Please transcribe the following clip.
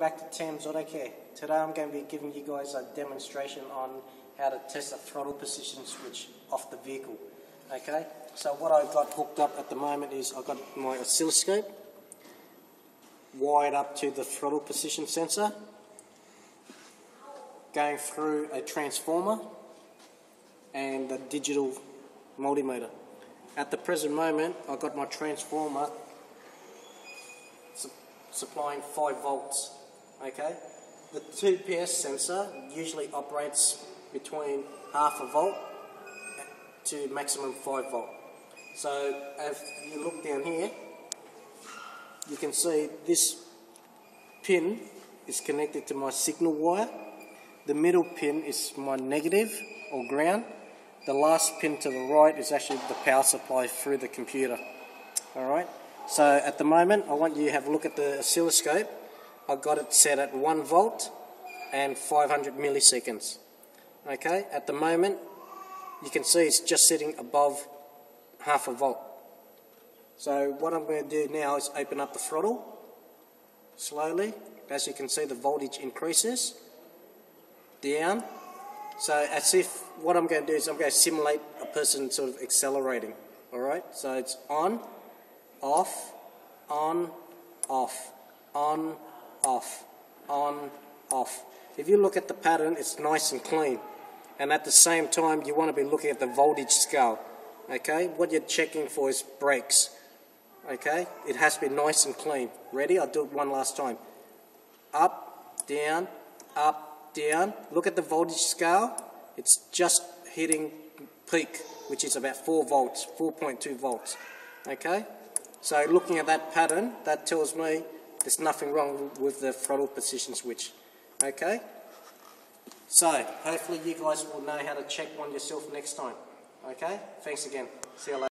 Back to Auto Care. Today I'm going to be giving you guys a demonstration on how to test the throttle position switch off the vehicle. Okay, so what I've got hooked up at the moment is I've got my oscilloscope wired up to the throttle position sensor, going through a transformer and a digital multimeter. At the present moment I've got my transformer su supplying 5 volts Okay, the TPS sensor usually operates between half a volt to maximum 5 volt. So if you look down here, you can see this pin is connected to my signal wire. The middle pin is my negative or ground. The last pin to the right is actually the power supply through the computer. Alright, so at the moment I want you to have a look at the oscilloscope I got it set at 1 volt and 500 milliseconds. Okay, at the moment you can see it's just sitting above half a volt. So what I'm going to do now is open up the throttle slowly. As you can see the voltage increases down. So as if what I'm going to do is I'm going to simulate a person sort of accelerating. Alright, so it's on, off, on, off, on, off, on, off. If you look at the pattern, it's nice and clean. And at the same time, you want to be looking at the voltage scale. Okay, what you're checking for is breaks. Okay, it has to be nice and clean. Ready? I'll do it one last time. Up, down, up, down. Look at the voltage scale. It's just hitting peak, which is about 4 volts, 4.2 volts. Okay, so looking at that pattern, that tells me there's nothing wrong with the throttle position switch. Okay? So, hopefully you guys will know how to check one yourself next time. Okay? Thanks again. See you later.